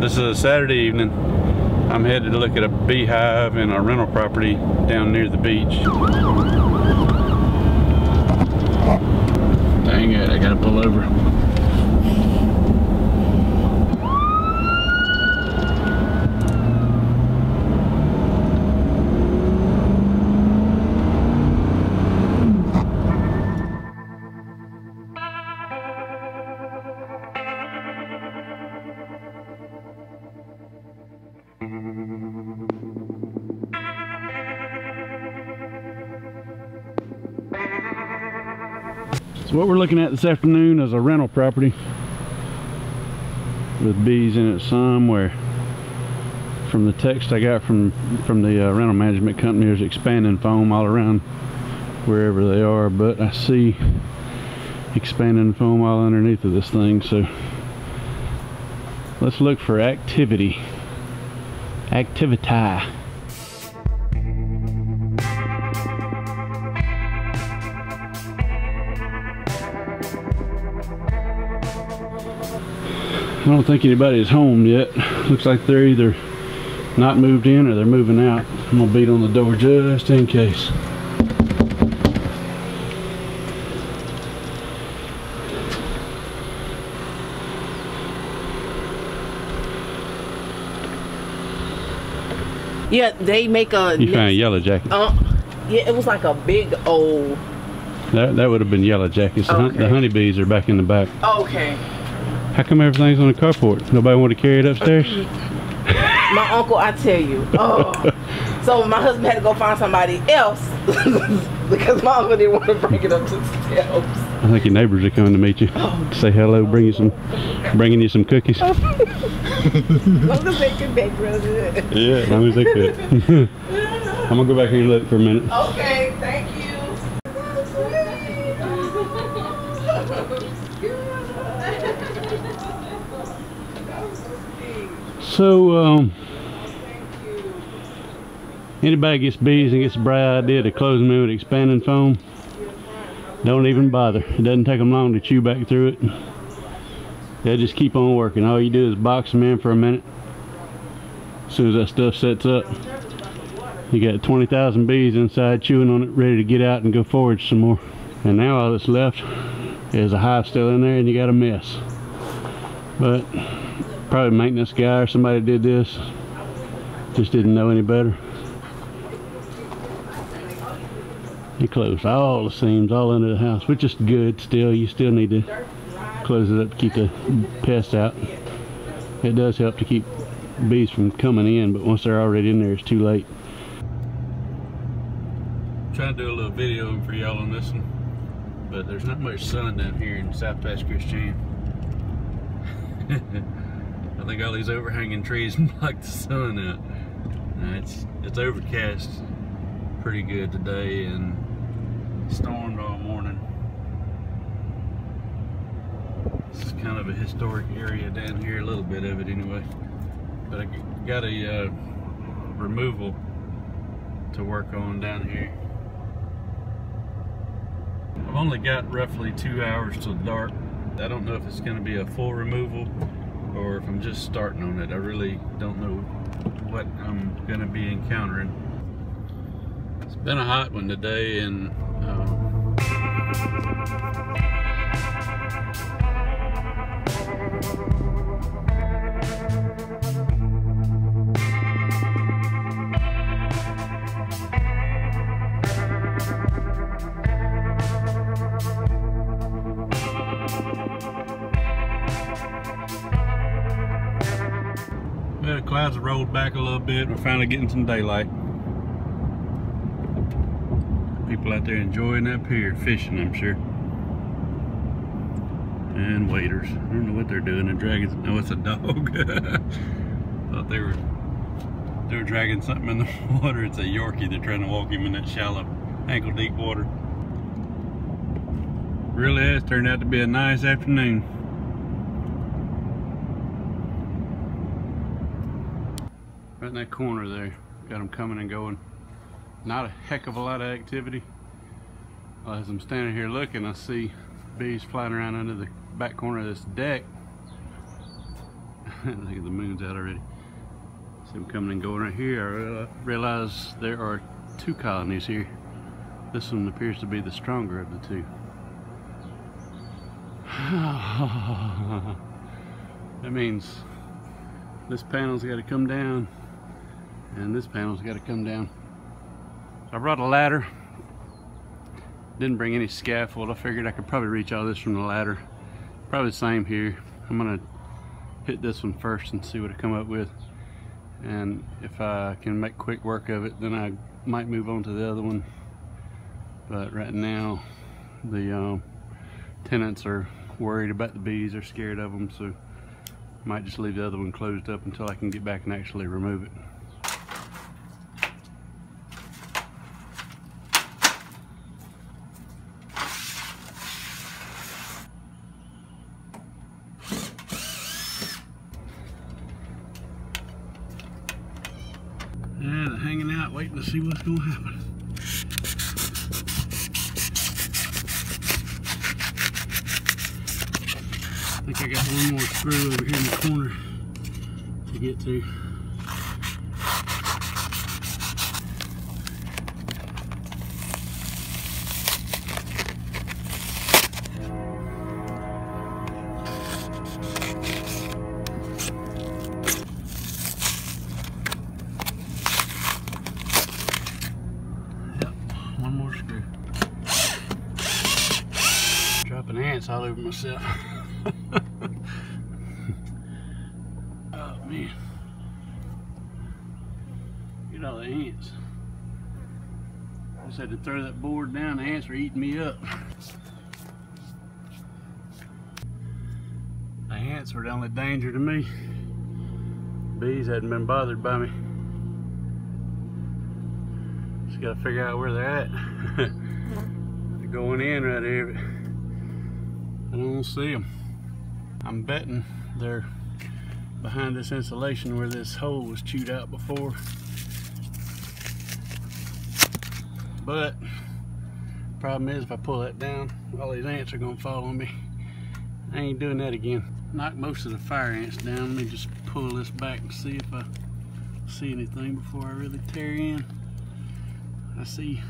This is a Saturday evening. I'm headed to look at a beehive and a rental property down near the beach. Dang it, I gotta pull over. So what we're looking at this afternoon is a rental property with bees in it somewhere. From the text I got from from the uh, rental management company, there's expanding foam all around wherever they are, but I see expanding foam all underneath of this thing. So let's look for activity. Activity. I don't think anybody is home yet. Looks like they're either not moved in or they're moving out. I'm gonna beat on the door just in case. Yeah, they make a. You found a yellow jacket. Uh, yeah, it was like a big old. That, that would have been yellow jackets. The, hun- the honeybees are back in the back. Okay. How come everything's on the carport? Nobody want to carry it upstairs? My uncle, I tell you. Oh. so my husband had to go find somebody else because my uncle didn't want to bring it up to the steps. I think your neighbors are coming to meet you. Oh, Say hello, bring you some, bringing you some cookies. As long as they can bake real. Yeah, as long as they could. I'm gonna go back here and look for a minute. Okay, So, um, anybody gets bees and gets a bright idea to close them in with expanding foam, don't even bother. It doesn't take them long to chew back through it. They'll just keep on working. All you do is box them in for a minute. As soon as that stuff sets up, you got 20,000 bees inside chewing on it, ready to get out and go forage some more. And now all that's left is a hive still in there and you got a mess. But probably maintenance guy or somebody did this. Just didn't know any better. He closed all the seams all under the house which is good still. You still need to close it up to keep the pests out. It does help to keep bees from coming in but once they're already in there it's too late. Trying to do a little video for y'all on this one but there's not much sun down here in South Pass Christian Think all these overhanging trees block the sun out. Uh, it's it's overcast pretty good today and stormed all morning. This is kind of a historic area down here, a little bit of it anyway. But I got a uh, removal to work on down here. I've only got roughly two hours till dark. I don't know if it's going to be a full removal or if I'm just starting on it. I really don't know what I'm to be encountering. It's been a hot one today and uh, bit. We're finally getting some daylight. People out there enjoying that pier, fishing, I'm sure. And waiters. I don't know what they're doing. They're dragging. No, it's a dog. Thought they were they were dragging something in the water. It's a Yorkie. They're trying to walk him in that shallow, ankle deep water. Really has turned out to be a nice afternoon. In that corner there, got them coming and going. Not a heck of a lot of activity. As I'm standing here looking, I see bees flying around under the back corner of this deck. Look at the moon's out already. See them coming and going right here. I realize there are two colonies here. This one appears to be the stronger of the two. that means this panel's got to come down and this panel's got to come down. So I brought a ladder. Didn't bring any scaffold. I figured I could probably reach all this from the ladder. Probably the same here. I'm gonna hit this one first and see what I come up with. And if I can make quick work of it, then I might move on to the other one. But right now, the um, tenants are worried about the bees. They're scared of them, so I might just leave the other one closed up until I can get back and actually remove it. Yeah, they're hanging out waiting to see what's going to happen. I think I got one more screw over here in the corner to get to. Ants all over myself. oh man. Get all the ants. Just had to throw that board down, the ants were eating me up. The ants were the only danger to me. Bees hadn't been bothered by me. Just gotta figure out where they're at. they're going in right here, I don't see them. I'm betting they're behind this insulation where this hole was chewed out before. But problem is if I pull that down, all these ants are gonna fall on me. I ain't doing that again. Knock most of the fire ants down. Let me just pull this back and see if I see anything before I really tear in. I see,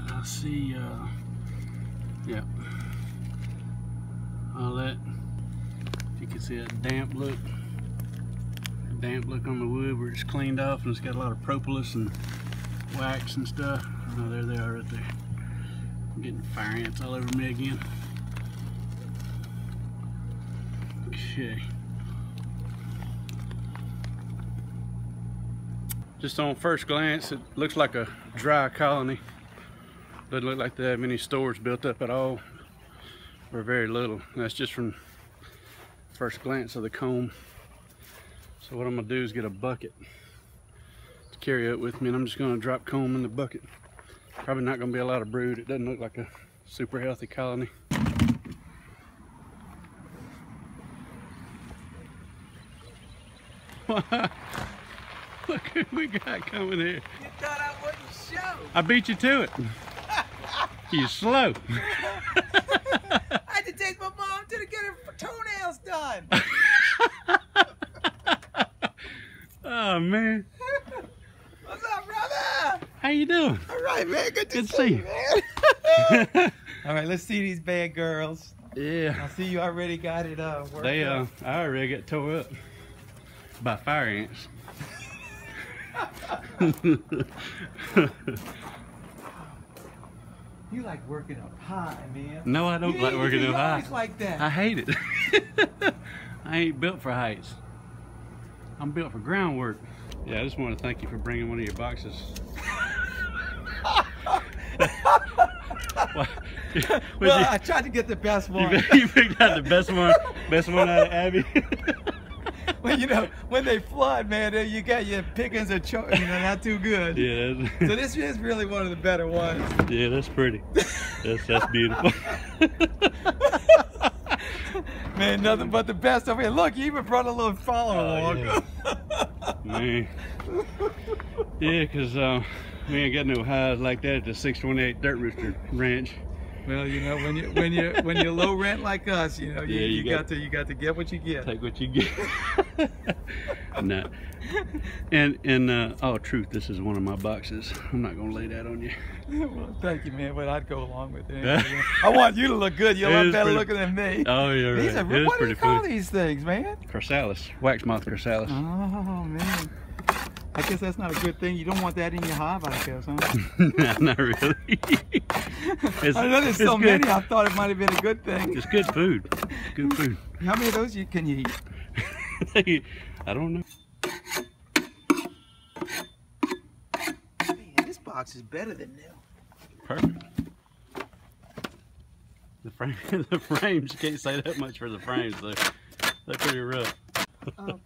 I see, uh, yeah, all that. You can see that damp look, damp look on the wood where it's cleaned off and it's got a lot of propolis and wax and stuff. Oh, there they are right there. I'm getting fire ants all over me again. Okay. Just on first glance, it looks like a dry colony. Doesn't look like they have any stores built up at all, or very little. And that's just from first glance of the comb. So what I'm gonna do is get a bucket to carry it with me, and I'm just gonna drop comb in the bucket. Probably not gonna be a lot of brood. It doesn't look like a super healthy colony. Look who we got coming here. You thought I wouldn't show. I beat you to it. you slow. I had to take my mom to get her toenails done. oh man. What's up, brother? How you doing? All right, man. Good to Good see see you, man. All right, let's see these bad girls. yeah. I see you already got it uh, worked They uh up. I already got tore up by fire ants. You like working up high, man. no, I don't You like working up high. like that. I hate it. I ain't built for heights. I'm built for groundwork. Yeah, I just want to thank you for bringing one of your boxes. Well, you- I tried to get the best one. You, you picked out the best one, best one out of Abby. well, you know, when they flood, man, you got your pickings are cho- you know, not too good. yeah, So this is really one of the better ones. yeah, that's pretty. That's that's beautiful. Man, nothing but the best over here. Look, you even brought a little follow Oh, along. yeah. Man, yeah, cause uh, we ain't got no highs like that at the 628 Dirt Rooster Ranch. Well, you know, when you when you when you're low rent like us, you know, you, Yeah, you you, got- got, to you got to get what you get. Take what you get. no. And and uh, oh, truth, this is one of my boxes. I'm not gonna lay that on you. well, thank you, man. But I'd go along with it. anyway. I want you to look good. You're a lot better pretty- looking than me. Oh, you're right. These are, It what do you call funny. these things, man? Chrysalis, wax moth chrysalis. Oh man. I guess that's not a good thing. You don't want that in your hive, I guess, huh? no, not really. it's, I know there's so good. many. I thought it might have been a good thing. It's good food. It's good food. How many of those you can you eat? I don't know. Man, this box is better than new. Perfect. The frame, the frames. You can't say that much for the frames. Though. They're pretty rough. Praise oh.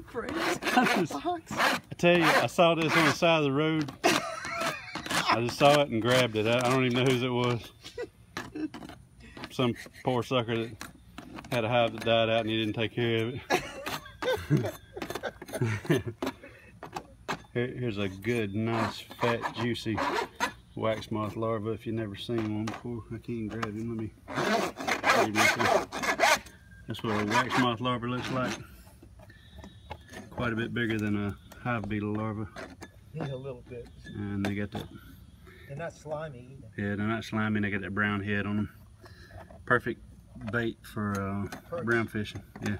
Box. I tell you, I saw this on the side of the road. I just saw it and grabbed it. I, I don't even know whose it was. Some poor sucker that had a hive that died out and he didn't take care of it. Here- Here's a good, nice, fat, juicy wax moth larva if you've never seen one before. I can't grab him. Let me. give you this one. That's what a wax moth larva looks like. Quite a bit bigger than a hive beetle larva. Yeah, a little bit. And they got that, They're not slimy either. yeah, they're not slimy. They got that brown head on them. Perfect bait for uh, brown fishing. Yeah.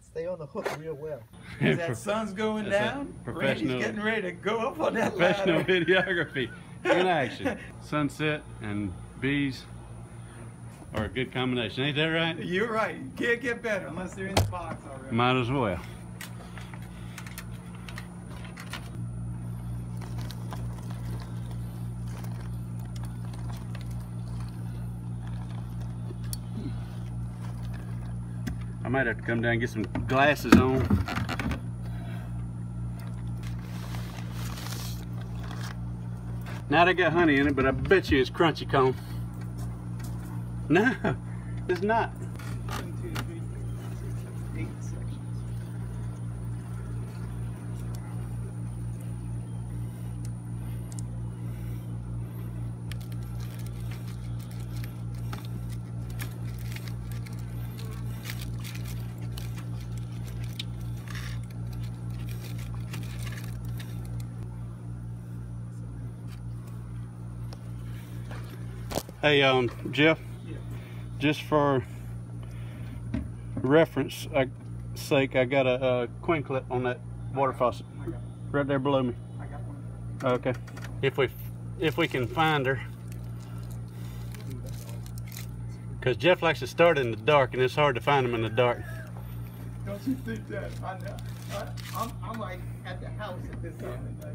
Stay on the hook real well. As that sun's going down, Professional- Randy's getting ready to go up on that Professional ladder. videography in action. Sunset and bees are a good combination. Ain't that right? You're right. You can't get better unless they're in the box already. Might as well. I might have to come down and get some glasses on. Now they got honey in it, but I bet you it's crunchy cone. No, it's not. Hey, um, Jeff. Just for reference uh, sake, I got a, queen clip on that water faucet right there below me. Okay. If we if we can find her, because Jeff likes to start in the dark, and it's hard to find him in the dark. Don't you think that? I. I, I'm, I'm like at the house at this time of night.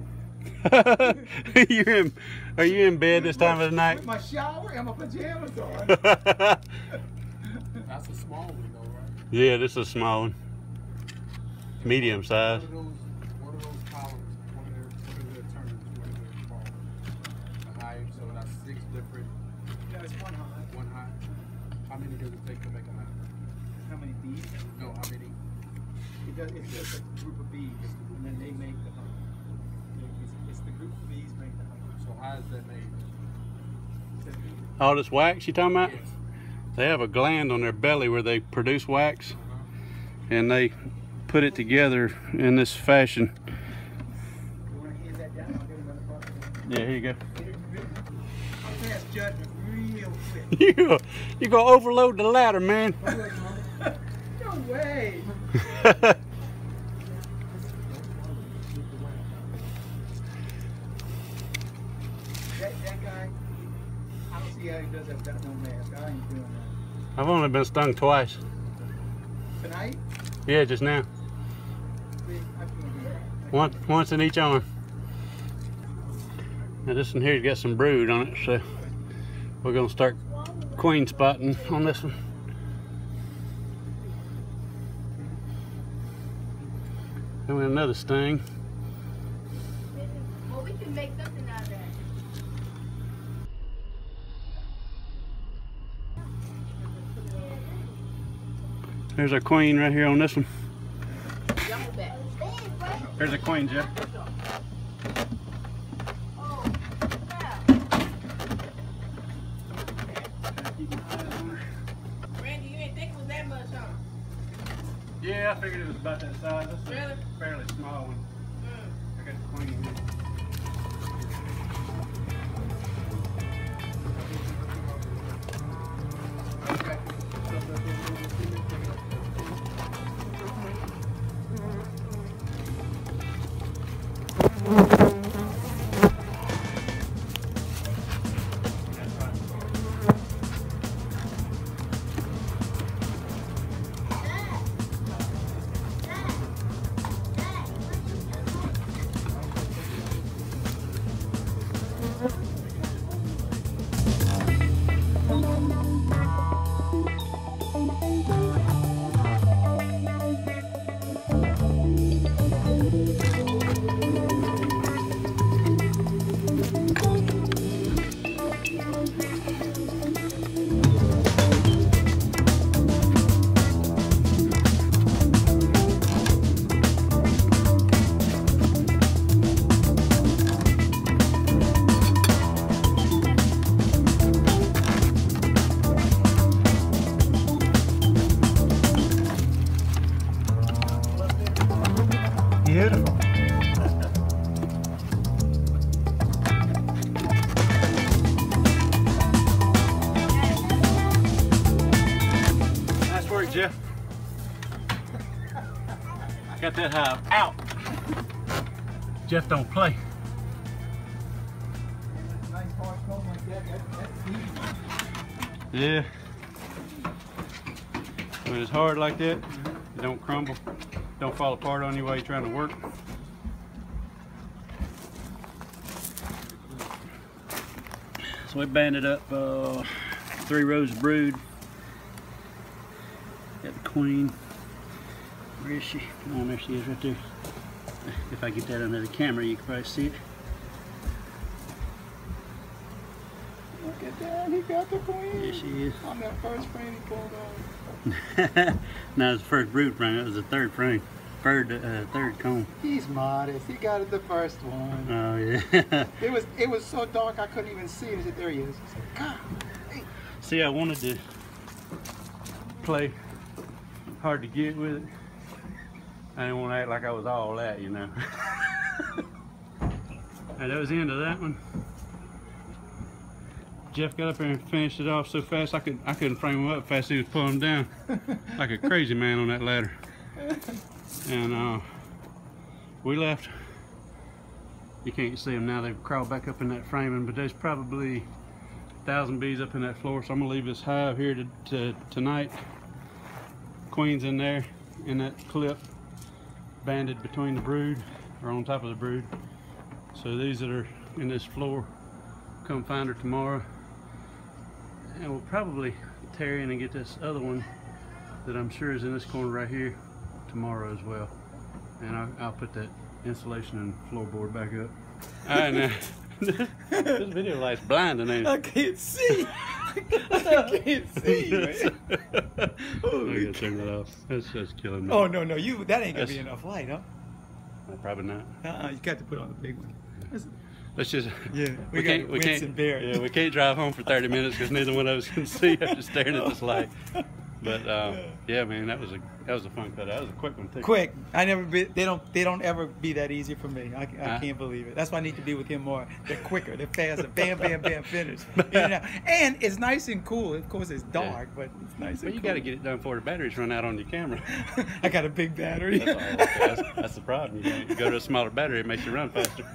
You're in, are you in bed this time of the night? With my shower and my pajamas on. That's a small one though, right? yeah, this is a small one, medium size. One of those, one of those columns, one of their, one of their turns, one of their columns. A hive, so that's six different, yeah, it's one high. one hive. How many does it take to make a hive? How many bees? No, how many? It does, it's just a group of bees, and then they make the honey. It's, it's the group of bees make the honey. So how is that made? All this wax you talking about? Yes. They have a gland on their belly where they produce wax, Uh-huh. and they put it together in this fashion. You wanna hand that down? I'll get another. Yeah, here you go. I'll pass judgment real quick. You, you gonna overload the ladder, man. No way. That, that guy, I don't see how he does that without no mask. I ain't doing that. I've only been stung twice. Tonight, Yeah, just now. see, I can't do that. Once, once in each arm. Now this one here's got some brood on it, so we're gonna start queen spotting on this one. And then another sting. Well, we can make something out of that. There's our queen right here on this one. There's a queen, Jeff. Yeah, I figured it was about that size. That's really? a fairly small one. Mm-hmm. Got that hive out. Jeff don't play. Yeah. When it's hard like that, it don't crumble, don't fall apart on you while you're trying to work. So we banded up uh, three rows of brood. Got the queen. Where is she? Oh, there she is right there. If I get that under the camera, you can probably see it. Look at that, he got the queen. There she is. On that first frame he pulled on. no, it was the first brood frame. It was the third frame. Third, uh, third comb. He's modest. He got it the first one. Oh yeah. It was it was so dark I couldn't even see it. I said, there he is. Said, God. See, I wanted to play hard to get with it. I didn't want to act like I was all that, you know. and that was the end of that one. Jeff got up there and finished it off so fast I could I couldn't frame him up fast he was pulling him down like a crazy man on that ladder. And uh, we left. You can't see them now. They've crawled back up in that framing, but there's probably a thousand bees up in that floor. So I'm gonna leave this hive here to, to tonight. Queens in there in that clip, banded between the brood or on top of the brood. So these that are in this floor, come find her tomorrow. And we'll probably tear in and get this other one that I'm sure is in this corner right here tomorrow as well. And I'll, I'll put that insulation and floorboard back up. All right now. this video light's blinding, ain't it? I can't see. I can't see, man. I gotta turn that off. That's just killing me. Oh no no you that ain't gonna be enough light, huh? Uh, Probably not. Uh-uh, you got to put on the big one. That's- Let's just. Yeah, we, We can't. We can't. and bear it. Yeah, we can't drive home for 30 minutes because neither one of us can see after staring at this light. But uh, yeah, man, that was a that was a fun cut. That was a quick one too. Quick, I never be. They don't. They don't ever be that easy for me. I, I Uh. can't believe it. That's why I need to be with him more. They're quicker. They're faster. Bam, bam, bam. Finish. In and, and it's nice and cool. Of course, it's dark, but it's nice and cool. But and you cool. got to get it done before the batteries run out on your camera. I got a big battery. That's. That's, that's the problem. You, go to a smaller battery, it makes you run faster.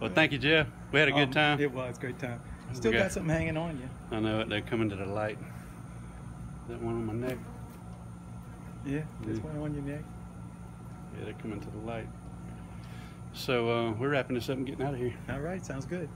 Well, thank you, Jeff. We had a good Um, time. It was a great time. Still got something hanging on you. I know it. They're coming to the light. That one on my neck. Yeah, there's Yeah. one on your neck. Yeah, they're coming to the light. So uh, we're wrapping this up and getting out of here. All right, sounds good.